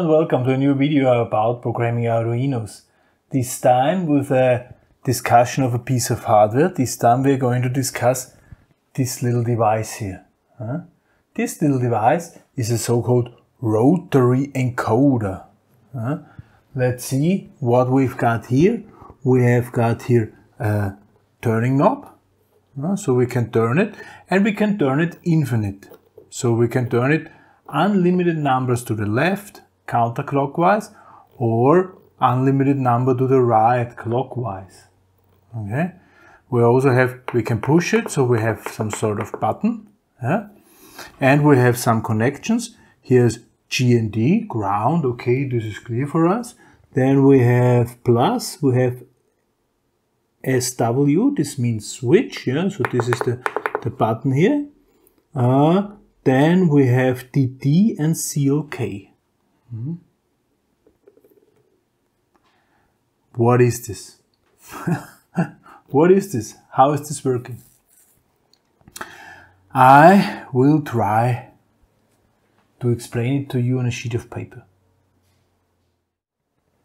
and welcome to a new video about programming Arduinos. This time with a discussion of a piece of hardware. This time we're going to discuss this little device here. This little device is a so-called rotary encoder. Let's see what we've got here. We have got here a turning knob, so we can turn it, and we can turn it infinite. So we can turn it unlimited numbers to the left, counterclockwise, or unlimited number to the right, clockwise. Okay. We also have, we can push it, so we have some sort of button. Yeah? And we have some connections. Here's G and D, ground, okay, this is clear for us. Then we have plus, we have SW, this means switch, yeah, so this is the, the button here. Uh, then we have DT and CLK. Hmm. What is this? what is this? How is this working? I will try to explain it to you on a sheet of paper.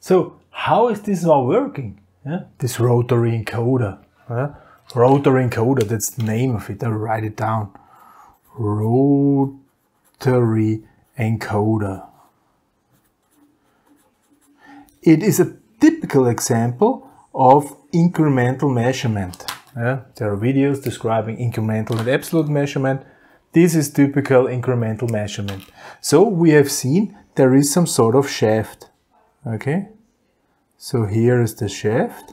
So, how is this all working? Yeah? This rotary encoder. Yeah? Rotary encoder, that's the name of it. I'll write it down rotary encoder. It is a typical example of incremental measurement. Yeah, there are videos describing incremental and absolute measurement. This is typical incremental measurement. So we have seen there is some sort of shaft. Okay, so here is the shaft.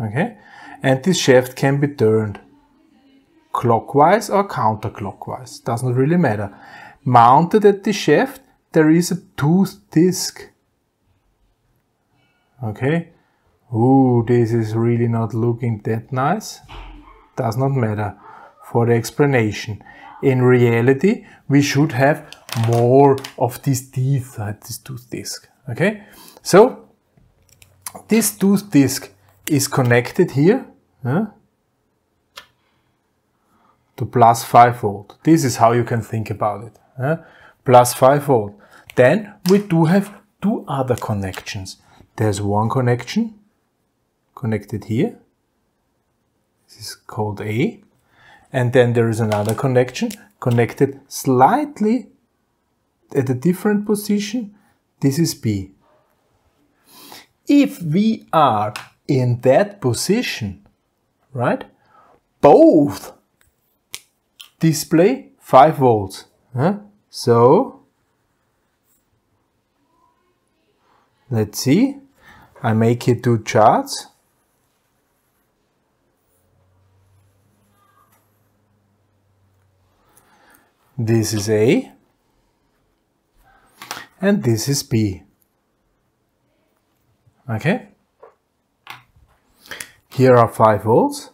Okay, and this shaft can be turned clockwise or counterclockwise, does not really matter. Mounted at the shaft, there is a tooth disc. Okay, ooh, this is really not looking that nice. Does not matter for the explanation. In reality, we should have more of these teeth at this tooth disc. Okay, so this tooth disc is connected here huh, to plus 5 volt. This is how you can think about it. Plus 5 volt. Then we do have two other connections. There's one connection connected here. This is called A. And then there is another connection connected slightly at a different position. This is B. If we are in that position, right? Both display 5 volts. Huh? So, let's see. I make here two charts. This is A and this is B. Okay? Here are 5 volts.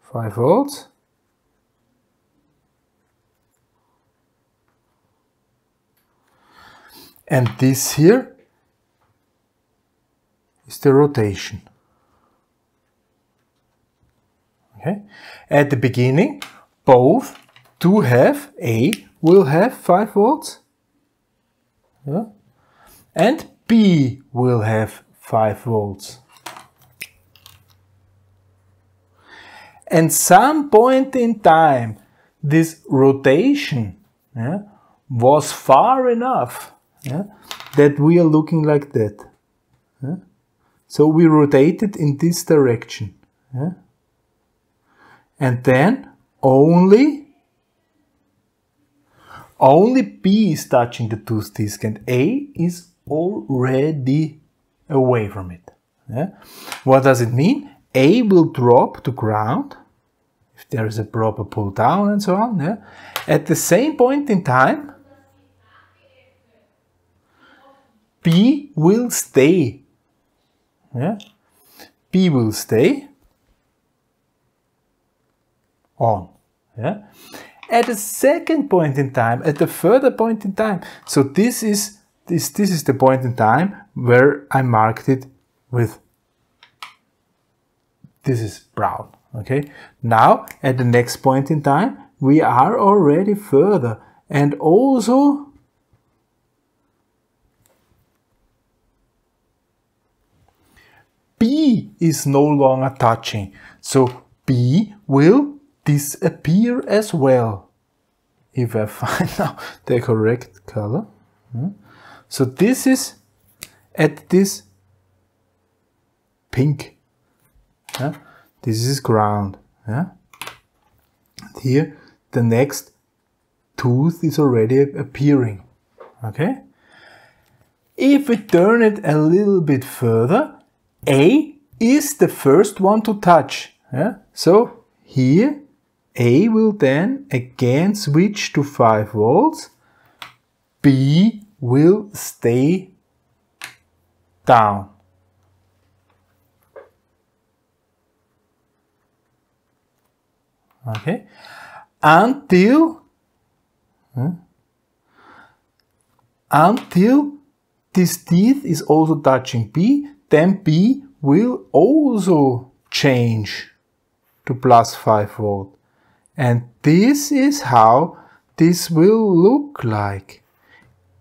Five volts. And this here is the rotation. Okay. At the beginning, both do have A will have 5 volts. Yeah and B will have 5 volts. And some point in time, this rotation yeah, was far enough yeah, that we are looking like that. Yeah. So we rotate it in this direction. And then only only B is touching the tooth disc and A is already away from it. Yeah? What does it mean? A will drop to ground if there is a proper pull down and so on. Yeah? At the same point in time, B will stay. Yeah? B will stay on. Yeah? At a second point in time, at a further point in time. So this is this, this is the point in time where I marked it with, this is brown, Okay, now at the next point in time, we are already further and also B is no longer touching. So B will disappear as well. If I find now the correct color. Hmm. So this is at this pink. Yeah? This is ground. Yeah? Here the next tooth is already appearing. Okay? If we turn it a little bit further, A is the first one to touch. Yeah? So here A will then again switch to 5 volts. B will stay down. Okay, until hmm, until this teeth is also touching B, then B will also change to plus 5 volt. And this is how this will look like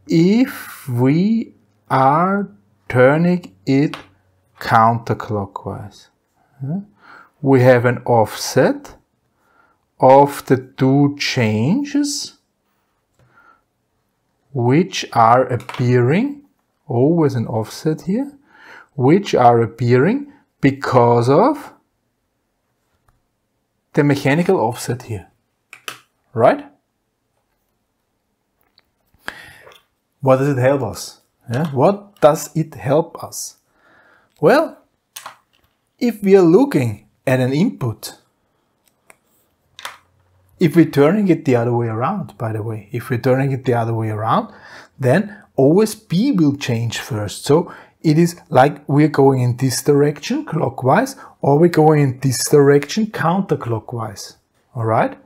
if we are turning it counterclockwise. We have an offset of the two changes which are appearing, always an offset here, which are appearing because of the mechanical offset here, right? What does it help us? Yeah? What does it help us? Well, if we are looking at an input, if we're turning it the other way around, by the way, if we're turning it the other way around, then always will change first. So it is like we're going in this direction clockwise or we're going in this direction counterclockwise. All right.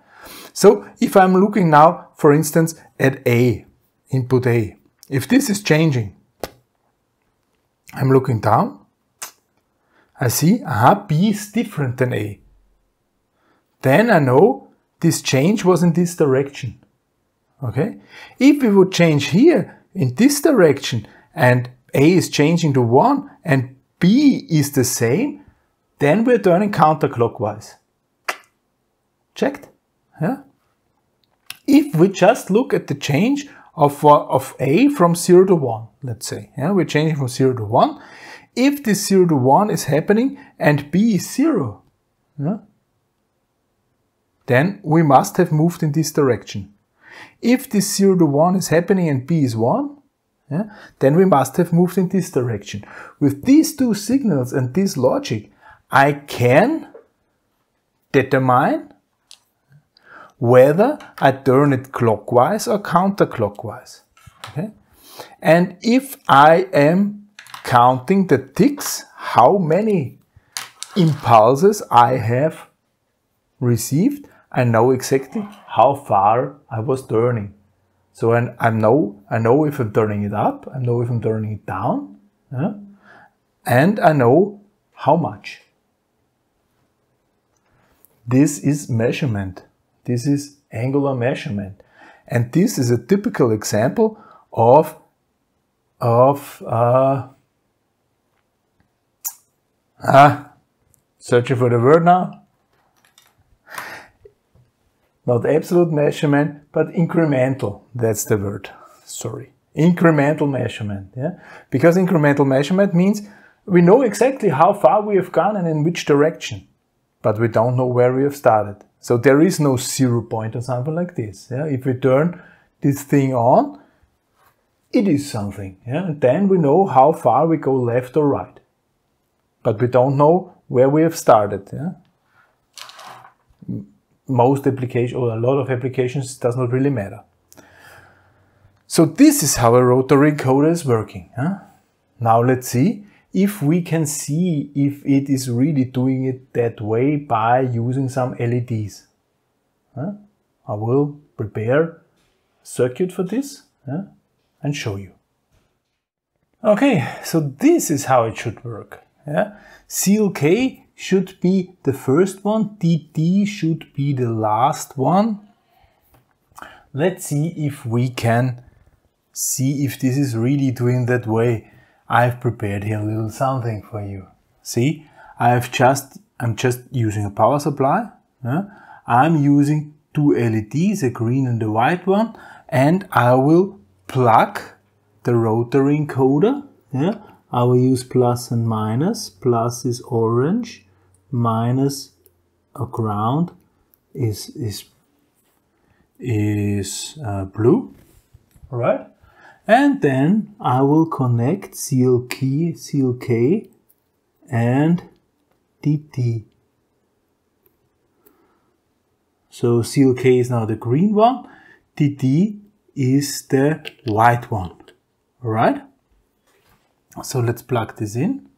So if I'm looking now, for instance, at A, input A, if this is changing, I'm looking down. I see, aha, B is different than A. Then I know this change was in this direction. Okay? If we would change here in this direction and A is changing to 1 and B is the same, then we're turning counterclockwise. Checked? Yeah? If we just look at the change of, uh, of A from 0 to 1, let's say. Yeah, we're changing from 0 to 1. If this 0 to 1 is happening and B is 0, yeah, then we must have moved in this direction. If this 0 to 1 is happening and B is 1, yeah, then we must have moved in this direction. With these two signals and this logic, I can determine whether I turn it clockwise or counterclockwise. Okay? And if I am counting the ticks, how many impulses I have received, I know exactly how far I was turning. So I, I know I know if I'm turning it up, I know if I'm turning it down, yeah? and I know how much. This is measurement. This is angular measurement. And this is a typical example of, of uh, ah, searching for the word now. Not absolute measurement, but incremental. That's the word. Sorry. Incremental measurement. Yeah? Because incremental measurement means we know exactly how far we have gone and in which direction, but we don't know where we have started. So there is no zero point or something like this. Yeah? If we turn this thing on, it is something. Yeah? And then we know how far we go left or right. But we don't know where we have started. Yeah? Most applications, or a lot of applications, does not really matter. So this is how a rotary encoder is working. Huh? Now let's see if we can see if it is really doing it that way by using some LEDs. Uh, I will prepare circuit for this uh, and show you. Okay, so this is how it should work. Yeah? CLK should be the first one, DT should be the last one. Let's see if we can see if this is really doing that way. I've prepared here a little something for you. See, I've just, I'm just using a power supply. Yeah? I'm using two LEDs, a green and a white one, and I will plug the rotary encoder. Yeah? I will use plus and minus. Plus is orange, minus a ground is is is uh, blue. All right, and then I will connect CLK, CLK, and DT. So CLK is now the green one, DT is the white one. All right. So let's plug this in.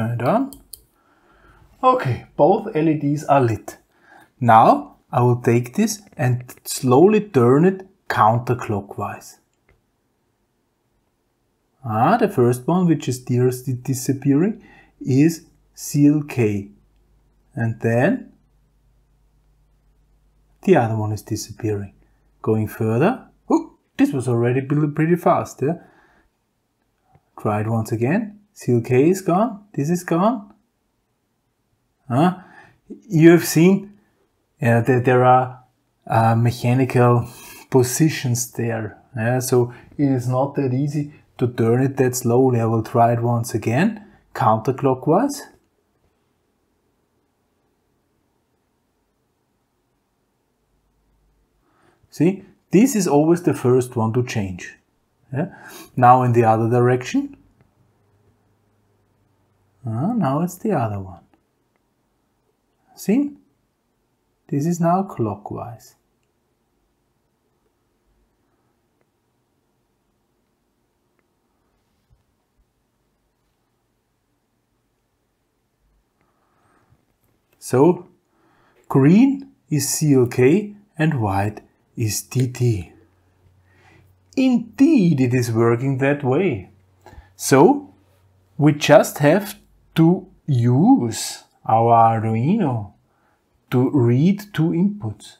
Turn it on. Okay, both LEDs are lit. Now I will take this and slowly turn it counterclockwise. Ah, the first one, which is disappearing, is CLK. And then the other one is disappearing. Going further, oh, this was already pretty fast. Yeah? Try it once again. CLK is gone. This is gone. Huh? You have seen that there are uh, mechanical positions there. Yeah? So it is not that easy to turn it that slowly. I will try it once again, counterclockwise. See, this is always the first one to change. Yeah? Now in the other direction. Uh, now it's the other one. See? This is now clockwise. So, green is CLK and white is DT. Indeed, it is working that way. So, we just have to use our Arduino to read two inputs.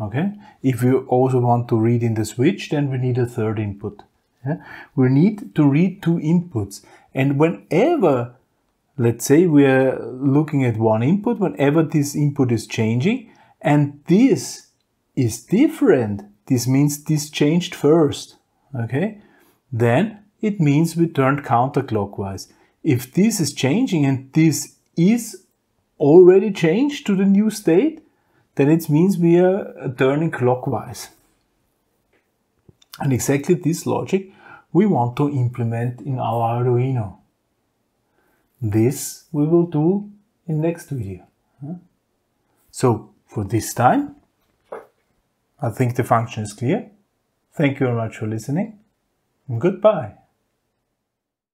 Okay, if you also want to read in the switch, then we need a third input. Yeah? We need to read two inputs. And whenever, let's say we are looking at one input, whenever this input is changing, and this is different, this means this changed first, okay? Then it means we turned counterclockwise. If this is changing and this is already changed to the new state, then it means we are turning clockwise. And exactly this logic we want to implement in our Arduino. This we will do in next video. So for this time, I think the function is clear. Thank you very much for listening goodbye.